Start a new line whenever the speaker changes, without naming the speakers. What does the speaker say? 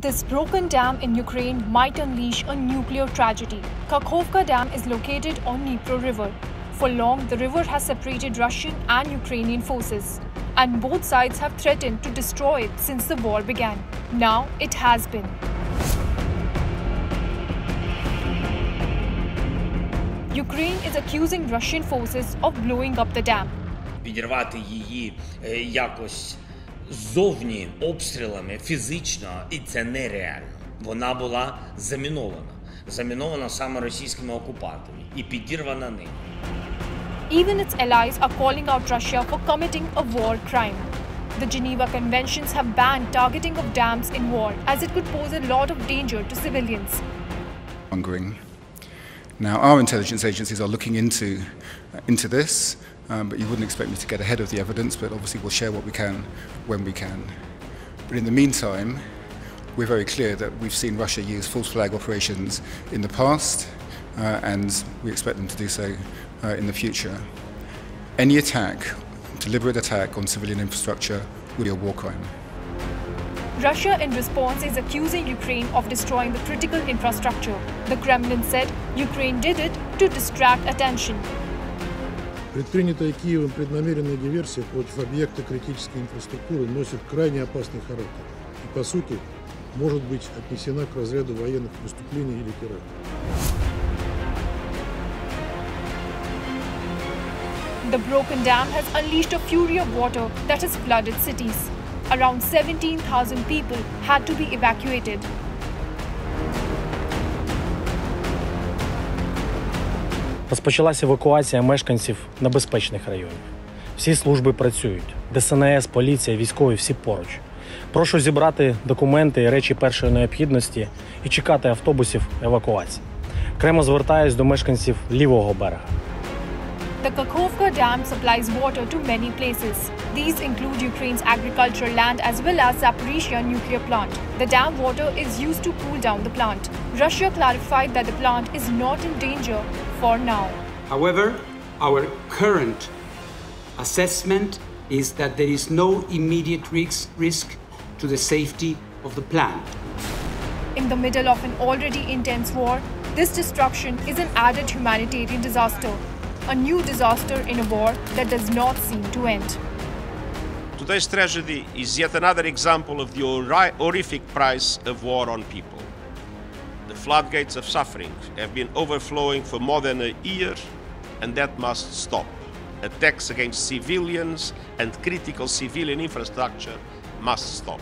This broken dam in Ukraine might unleash a nuclear tragedy. Kakhovka Dam is located on Dnipro River. For long, the river has separated Russian and Ukrainian forces, and both sides have threatened to destroy it since the war began. Now it has been. Ukraine is accusing Russian forces of blowing up the dam
підірвати її е, якось ззовні обстрілами фізично, і це нереально. Вона була замінована. Замінована саме російськими окупантами і підірвана ними.
Even its allies are calling out Russia for committing a war crime. The Geneva Conventions have banned targeting of dams in war as it could pose a lot of danger to civilians.
mongering. now, our intelligence agencies are looking into into this, um, but you wouldn't expect me to get ahead of the evidence. But obviously, we'll share what we can when we can. But in the meantime, we're very clear that we've seen Russia use false flag operations in the past, uh, and we expect them to do so uh, in the future. Any attack, deliberate attack on civilian infrastructure, would be a war crime.
Russia, in response, is accusing Ukraine of destroying the critical infrastructure. The Kremlin said Ukraine did it to distract attention.
Предпринятая Киевом преднамеренная диверсия против объекта критической инфраструктуры носит крайне опасный характер и, по сути, может быть отнесена к разряду военных преступлений или теракта.
The broken dam has unleashed a fury of water that has flooded cities. Around 17,000 people had to be evacuated.
Розпочалася евакуація мешканців небезпечних районів. Всі служби працюють. ДСНС, поліція, військові всі поруч. Прошу зібрати документи і речі першої необхідності і чекати автобусів евакуації. Окремо звертаюсь до мешканців лівого берега.
The Kakhovka Dam supplies water to many places. These include Ukraine's agricultural land as well as Zaporizhia nuclear plant. The dam water is used to cool down the plant. Russia clarified that the plant is not in danger for now.
However, our current assessment is that there is no immediate risk, risk to the safety of the plant.
In the middle of an already intense war, this destruction is an added humanitarian disaster. A new disaster in a war that does not seem to end.
Today's tragedy is yet another example of the horrific price of war on people. The floodgates of suffering have been overflowing for more than a year, and that must stop. Attacks against civilians and critical civilian infrastructure must stop.